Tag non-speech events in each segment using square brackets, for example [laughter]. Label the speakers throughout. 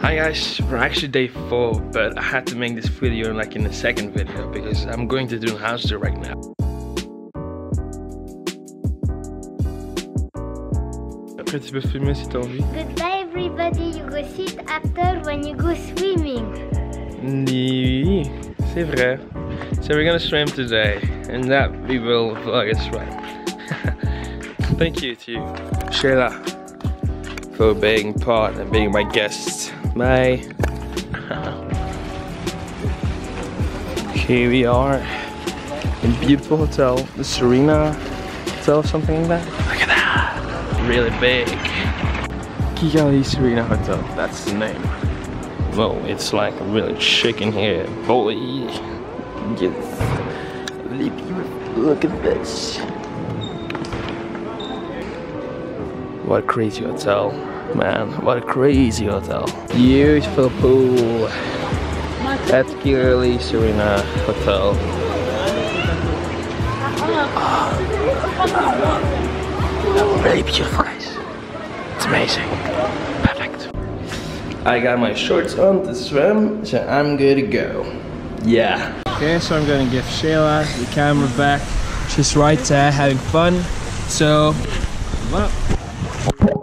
Speaker 1: Hi guys, we're actually day 4, but I had to make this video like in the second video because I'm going to do a house tour right now. Après tu peux filmer si t'as envie.
Speaker 2: Goodbye everybody, you go sit after when you go swimming.
Speaker 1: Nee, c'est vrai. So we're gonna swim today and that we will vlog as well. [laughs] Thank you to you, Sheila for being part and being my guest. Bye. [laughs] Here we are in beautiful hotel, the Serena Hotel, something like that. Look at that, really big. Kigali Serena Hotel, that's the name. Whoa, it's like really chic in here, boy. Yes. Look at this. What a crazy hotel, man. What a crazy hotel. Beautiful pool at Kigali Serena Hotel. Ah. Really beautiful, guys. It's amazing. Perfect. I got my shorts on to swim, so I'm good to go. Yeah. Okay, so I'm gonna give Shayla the camera back. She's right there having fun. So, well.
Speaker 3: Out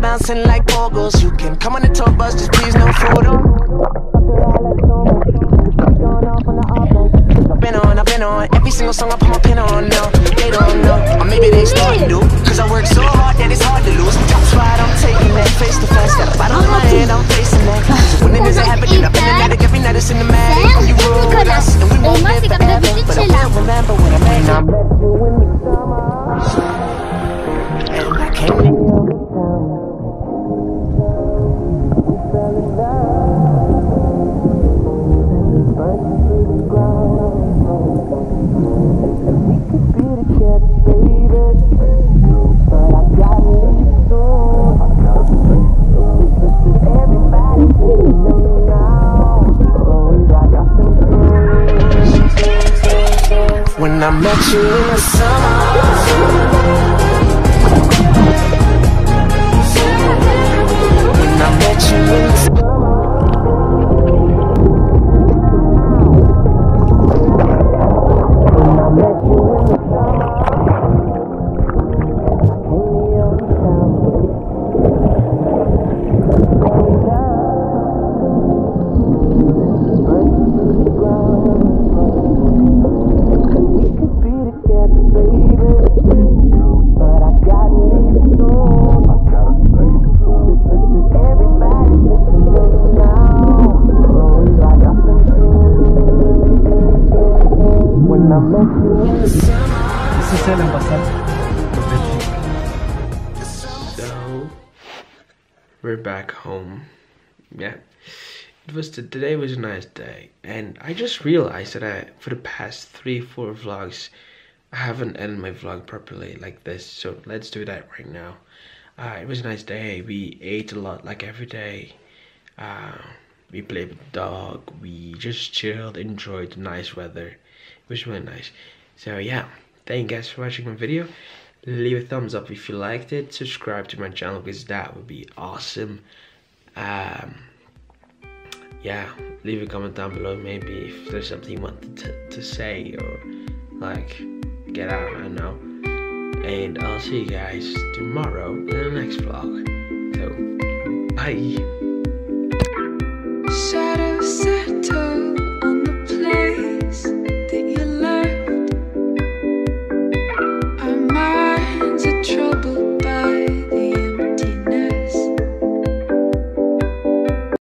Speaker 3: bouncing like poggles. You can come on the tour bus, just please no photo. I've been on, I've been on every single song I put my pin on. Maybe they starting to. Cause I work so hard that it's hard to lose. Top spot, I'm taking that face to face. Got a bottle in my hand, I'm facing that. So when it is happening, I've been fanatic every night, it's cinematic. You roll with us, and we won't live forever. But I will remember when I met you. I met you in I met you in the summer. When I met you in the summer
Speaker 1: So we're back home. Yeah. It was today was a nice day and I just realized that I for the past three, four vlogs I haven't edited my vlog properly like this. So let's do that right now. Uh, it was a nice day. We ate a lot like every day. Uh, we played with the dog. We just chilled, enjoyed the nice weather. It was really nice. So yeah, thank you guys for watching my video. Leave a thumbs up if you liked it. Subscribe to my channel because that would be awesome. Um, yeah, leave a comment down below maybe if there's something you want to, to say or like get out, I know. And I'll see you guys tomorrow in the next vlog. So, bye.